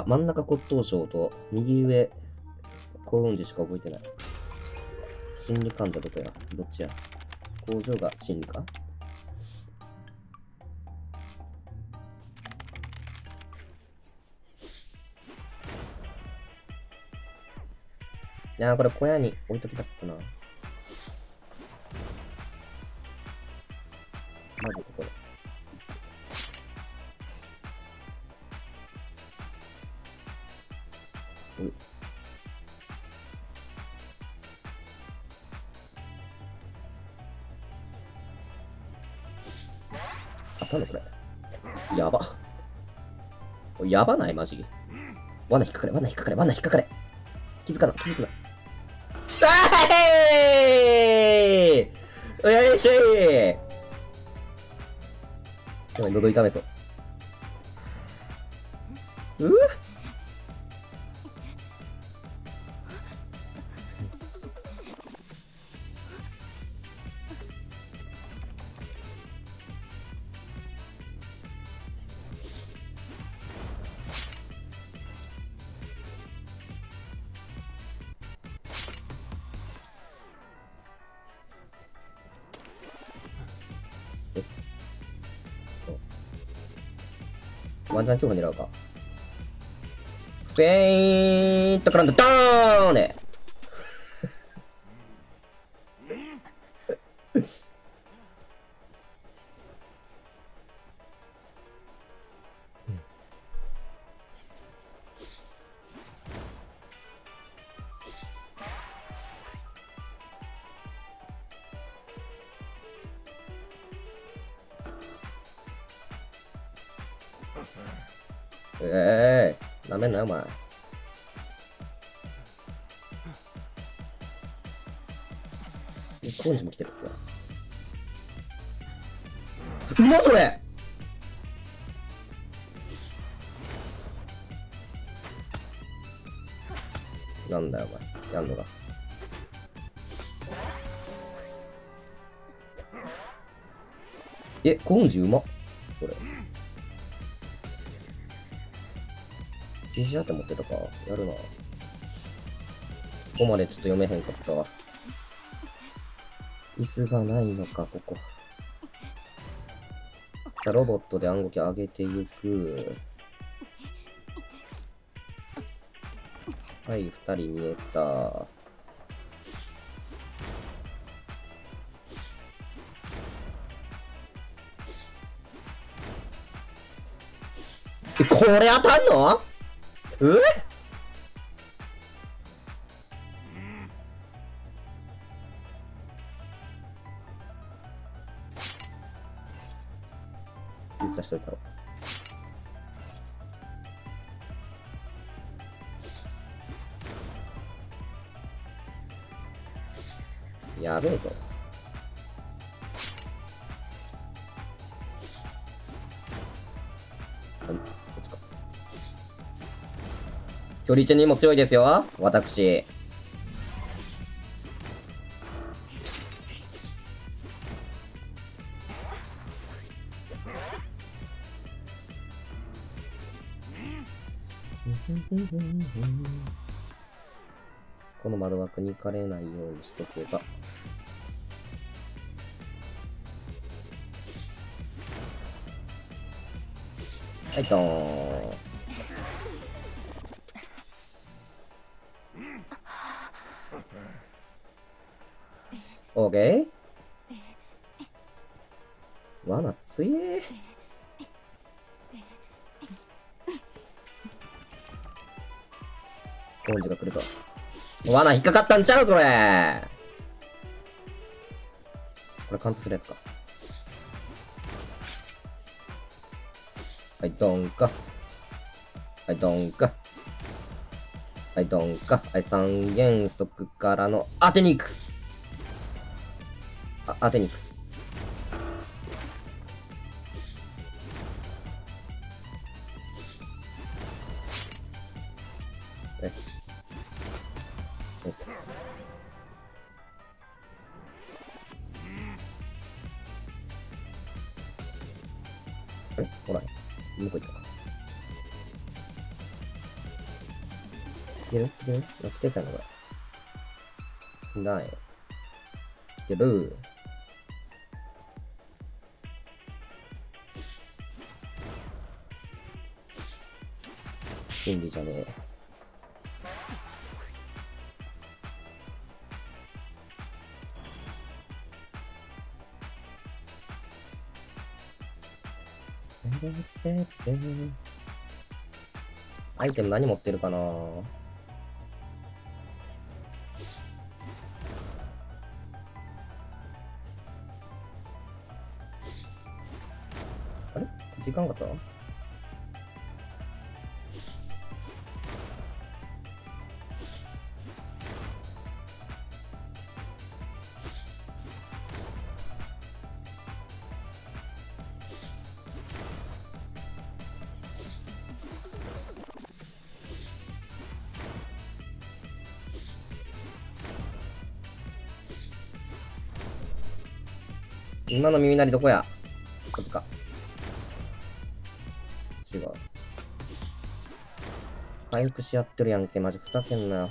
あ、真ん中骨董賞と、右上、幸運寺しか覚えてない。心理患者どこやどっちや？工場が心理か？いや、これ小屋に置いときたかったな。あ、なんだこれ。やば。やばないマジ。罠引っかかれ、罠引っかかれ、罠引っかかれ。気づかな、気づくな。あーいよいしょい、喉痛めそう。うわワンチャン強化狙うか。フェイントからんだ、ドーンねええー、なめんなよ、お前。コンジも来てるっけうまそれなんだよ、お前。やんのが。え、コンジうま。それ。虹って持ってたかやるな。そこまでちょっと読めへんかったわ。椅子がないのか、ここ。さあ、ロボットで暗号機上げていく。はい、二人見えた。え、これ当たんの？うさしといたろ。やべえぞ。距離値にも強いですよ私この窓枠に行かれないようにしとけば。はい、ドーン。オーケー罠強え。ゴンジが来るぞ。罠引っかかったんちゃうそれこれ貫通するやつか。はい、ドンか。はい、ドンか。はい、ドンか。はい、三原則からの当てに行く。あ、当てに行く。えあれほら、向こう行ったか。てる？来てる？来てたのこれ。ない。来てる。心理じゃねえ。アイテム何持ってるかな？あれ？時間かった今の耳鳴りどこや？こっちか。違う。回復し合ってるやんけ。マジふざけんなよ。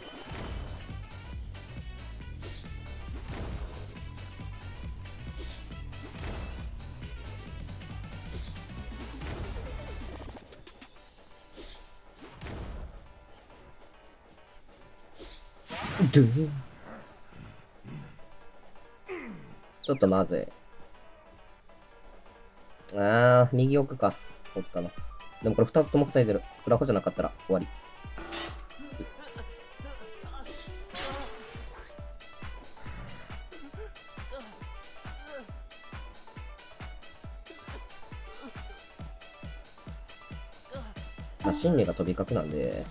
ちょっとまずい。あー、右奥か。おったな。でもこれ二つとも塞いでる。フラホじゃなかったら終わり。まあ、心理が飛び角なんで、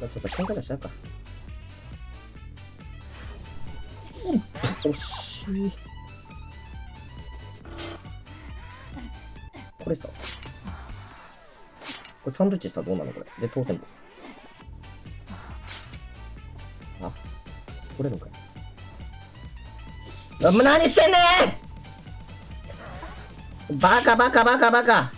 まあ、ちょっと喧嘩出しちゃうか。おっしこれさ。これサンドイッチしたらどうなのこれ。で、当選あ、取れるのかい。何してんねんバカバカバカバカ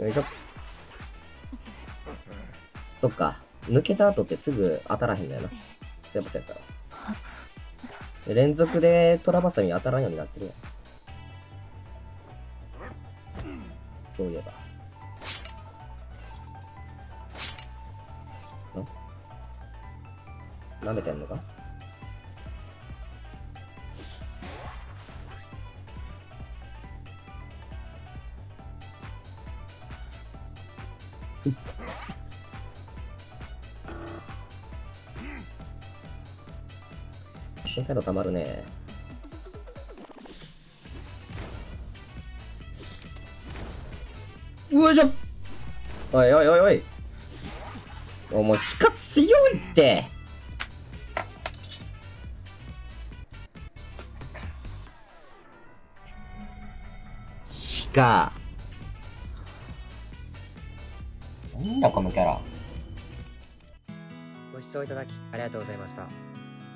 よいしょ。そっか。抜けた後ってすぐ当たらへんだよな。そういえばそうやったら。連続でトラバサミ当たらんようになってるやん。そういえば。ん？舐めてんのか？新回路たまるね。よいしょおいおいおいおい。おもう鹿強いって。鹿。なんだこのキャラ。ご視聴いただきありがとうございました。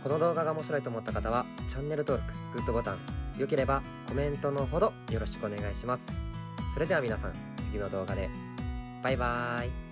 この動画が面白いと思った方はチャンネル登録、グッドボタン、良ければコメントのほどよろしくお願いします。それでは皆さん、次の動画で。バイバーイ。